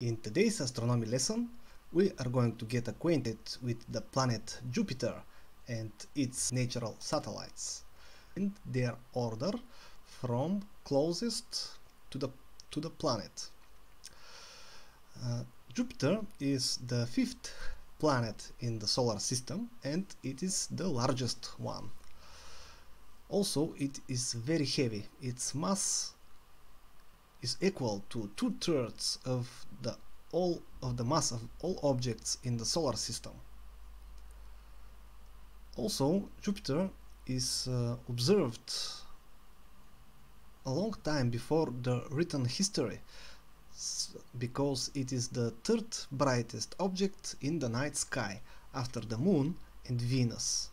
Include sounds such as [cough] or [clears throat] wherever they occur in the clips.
In today's astronomy lesson, we are going to get acquainted with the planet Jupiter and its natural satellites in their order from closest to the to the planet. Uh, Jupiter is the fifth planet in the solar system and it is the largest one. Also, it is very heavy. Its mass is equal to two-thirds of the all of the mass of all objects in the solar system. Also, Jupiter is uh, observed a long time before the written history because it is the third brightest object in the night sky after the moon and Venus.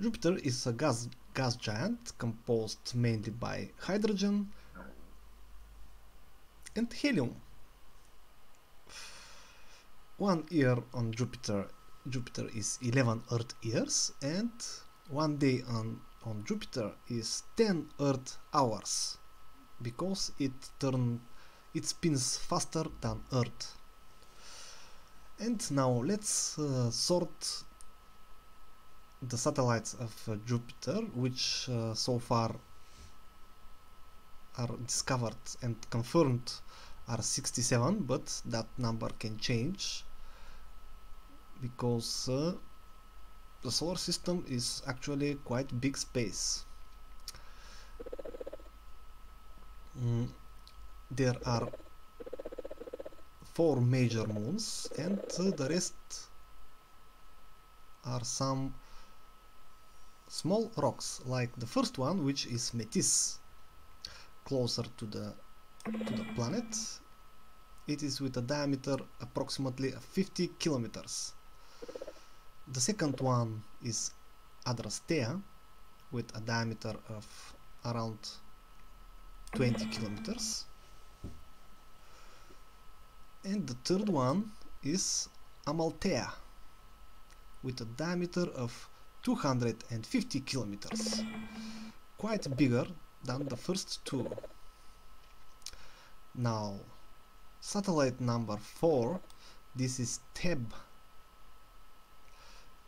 Jupiter is a gas, gas giant composed mainly by hydrogen and helium. One year on Jupiter Jupiter is 11 Earth years and one day on, on Jupiter is 10 Earth hours because it turn it spins faster than Earth. And now let's uh, sort the satellites of uh, Jupiter which uh, so far are discovered and confirmed are 67 but that number can change because uh, the solar system is actually quite big space. Mm, there are four major moons and uh, the rest are some small rocks like the first one which is Metis closer to the to the planet. It is with a diameter approximately 50 kilometers. The second one is Adrastea with a diameter of around 20 kilometers. And the third one is Amalthea with a diameter of 250 kilometers. Quite bigger than the first two. Now satellite number 4 this is Thebe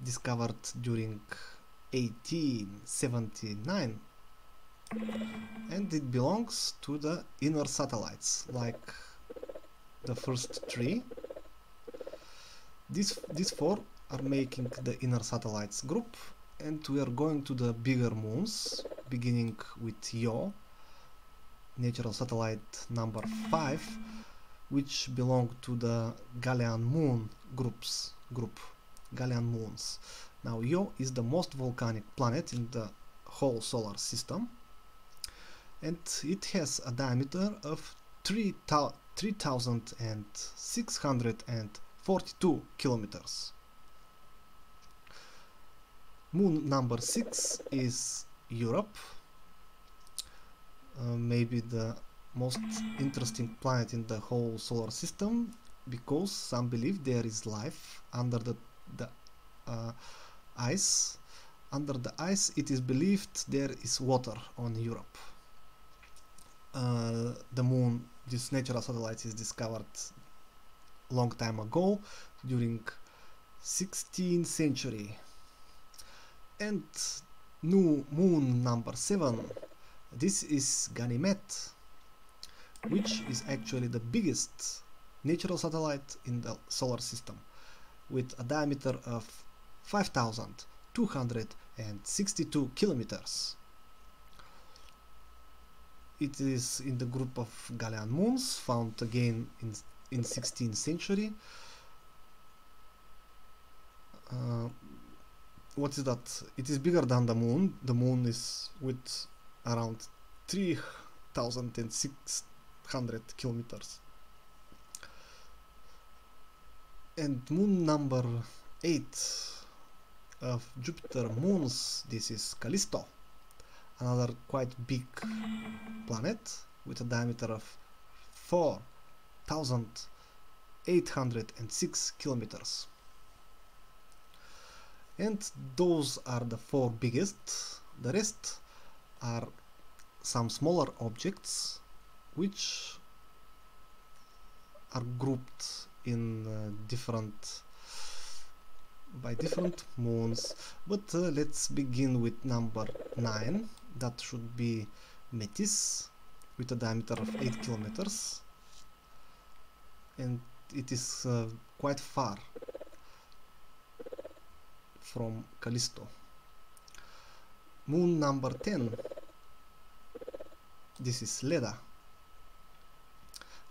discovered during 1879 and it belongs to the inner satellites like the first three. These these four are making the inner satellites group and we are going to the bigger moons beginning with Io natural satellite number 5 which belong to the Galilean moon groups group Galilean moons. Now Io is the most volcanic planet in the whole solar system and it has a diameter of 3642 kilometers. Moon number 6 is Europa. Uh, maybe the most interesting planet in the whole solar system because some believe there is life under the, the uh, ice. Under the ice it is believed there is water on Europa. Uh, the moon this natural satellite is discovered long time ago during 16th century. And new moon number 7 this is Ganymede which is actually the biggest natural satellite in the solar system with a diameter of 5262 kilometers. It is in the group of Galilean moons found again in in 16th century. Uh, what is that it is bigger than the moon. The moon is with around 3600 kilometers. And moon number 8 of Jupiter moons this is Callisto another quite big planet with a diameter of 4806 kilometers and those are the four biggest. The rest are some smaller objects which are grouped in uh, different by different moons. But uh, let's begin with number 9 that should be Metis with a diameter of 8 kilometers. And it is uh, quite far from Callisto. Moon number 10 this is Leda.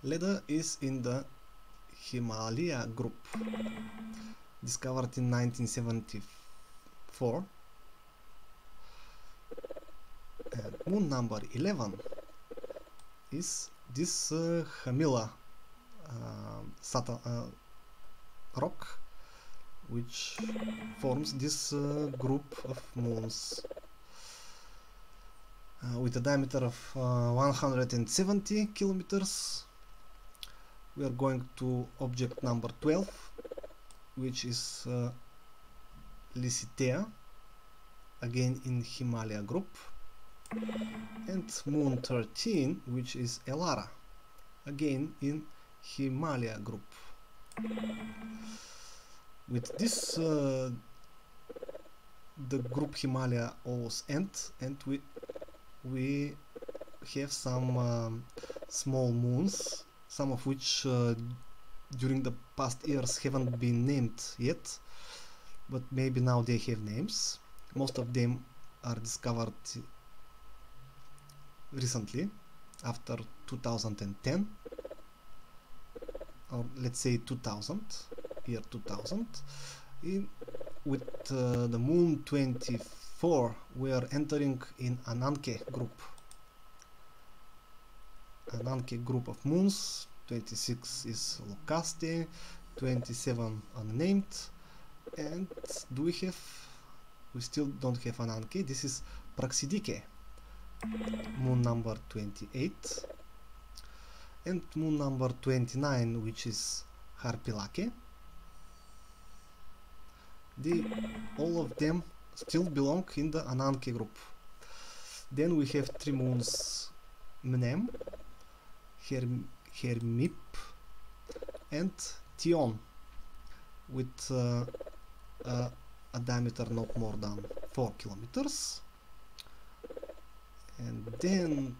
Leda is in the Himalaya group discovered in 1974 and moon number 11 is this uh, Himalia uh, uh, rock which forms this uh, group of moons. Uh, with a diameter of uh, 170 kilometers we are going to object number 12 which is uh, again in Himalaya group and moon 13 which is Elara again in Himalaya group with this uh, the group Himalaya always end and we we have some um, small moons some of which uh, during the past years haven't been named yet but maybe now they have names. Most of them are discovered recently after 2010 or let's say 2000 year 2000 in, with uh, the moon 24 we are entering in Ananke group. Ananke group of moons. 26 is Lokaste 27 unnamed. And do we have we still don't have Ananke. This is Praxidike. Moon number 28 and moon number 29 which is Harpalyke the all of them still belong in the Ananke group. Then we have three moons Mnem Herm Hermip and Tion with uh, uh, a diameter not more than 4 kilometers. And then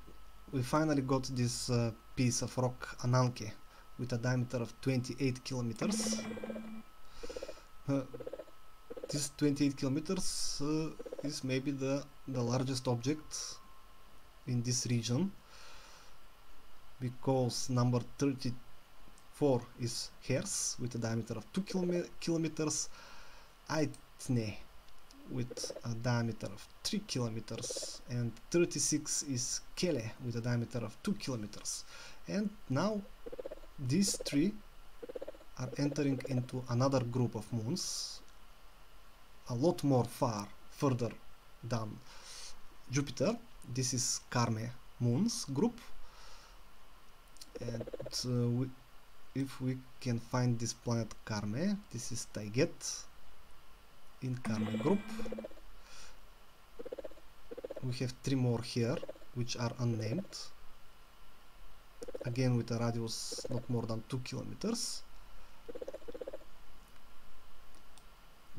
we finally got this uh, piece of rock Ananke with a diameter of 28 kilometers. Uh, this 28 kilometers uh, is maybe the the largest object in this region because number 34 is Hers with a diameter of 2 kilom kilometers Aitne with a diameter of 3 kilometers and 36 is Kele with a diameter of 2 kilometers. And now these three are entering into another group of moons a lot more far further than Jupiter this is Carme moons group and uh, we, if we can find this planet Carme this is Taiget in Carme group. We have three more here, which are unnamed. Again with a radius not more than 2 kilometers.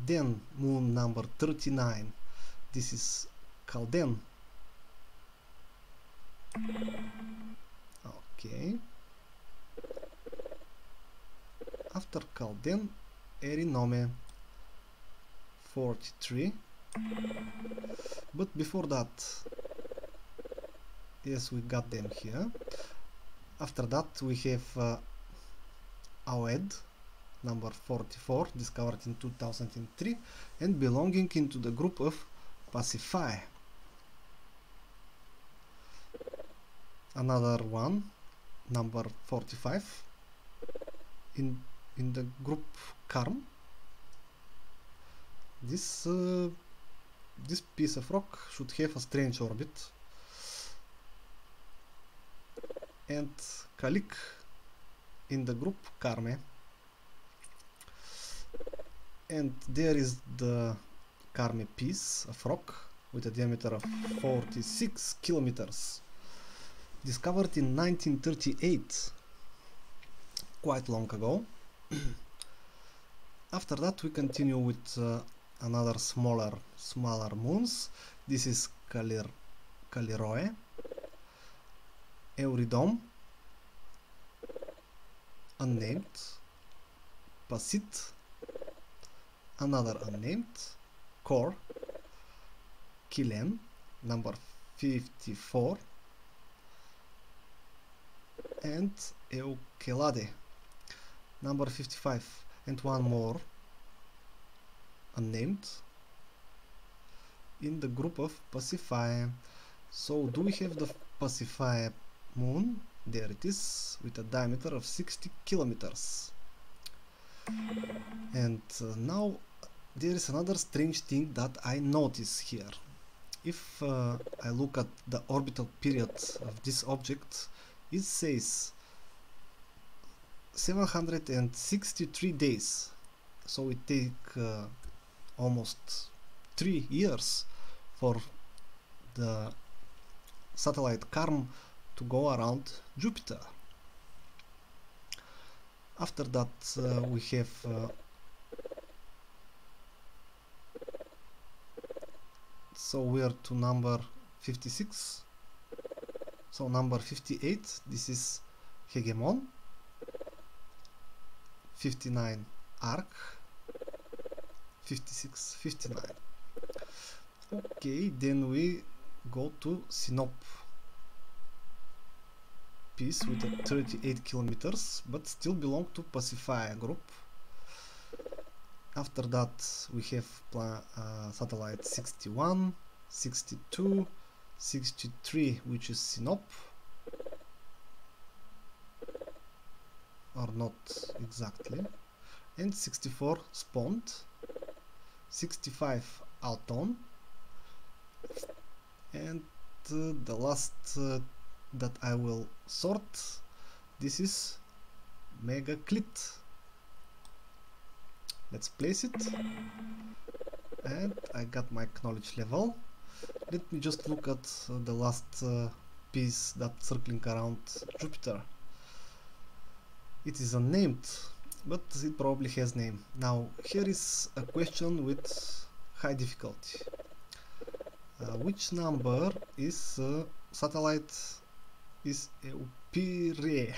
Then moon number 39, this is Calden. Okay. After Calden, Erinome 43 but before that yes we got them here after that we have uh, number 44 discovered in 2003 and belonging into the group of Pasiphae another one number 45 in in the group Carm this uh, this piece of rock should have a strange orbit. And Kalyke in the group Carme and there is the Carme piece of rock with a diameter of 46 kilometers discovered in 1938 quite long ago. [clears throat] After that we continue with uh, another smaller smaller moons. This is Calir Callirrhoe, Eurydome, unnamed, Pasit, another unnamed, Core, Kilen, number 54, and Eukelade, number 55, and one more. Unnamed. In the group of Pasiphae. So do we have the Pasiphae moon? There it is, with a diameter of 60 kilometers. And uh, now there is another strange thing that I notice here. If uh, I look at the orbital period of this object, it says 763 days. So it take uh, almost three years for the satellite CARM to go around Jupiter. After that uh, we have uh, so we are to number 56 so number 58 this is Hegemon. 59 Arc. 56 59 okay then we go to Sinop piece with a 38 kilometers but still belong to Pasiphae group. After that we have uh, satellite 61 62 63 which is Sinop. Or not exactly. And 64 Spont 65 Alton. And uh, the last uh, that I will sort. This is Megaclite let's place it. And I got my knowledge level. Let me just look at uh, the last uh, piece that's circling around Jupiter. It is unnamed but it probably has name. Now here is a question with high difficulty. Uh, which number is uh, satellite is Eupire